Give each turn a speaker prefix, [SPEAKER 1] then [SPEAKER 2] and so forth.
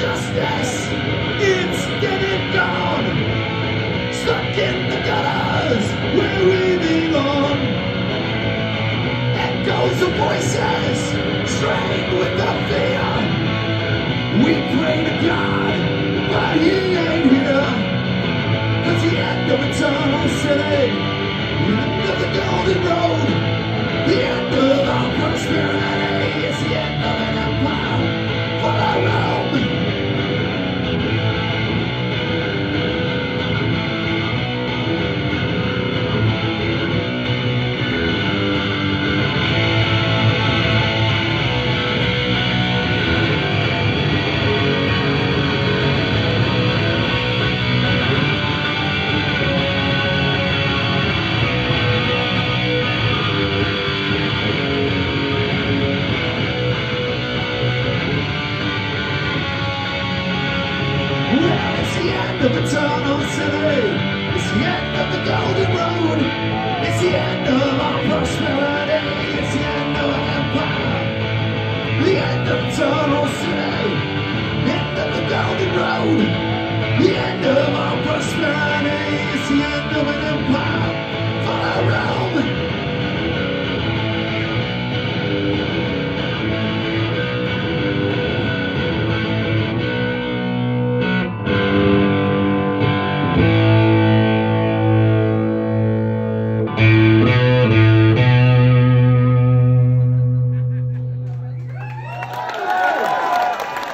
[SPEAKER 1] justice. It's getting gone. Stuck in the gutters where we belong. Echoes of voices strained with the fear. We pray to God, but He ain't here. Cause end of eternal city, end of the golden road. end of eternal city. It's the end of the golden road. It's the end of our prosperity. It's the end of an empire. The end of eternal city. End of the golden road.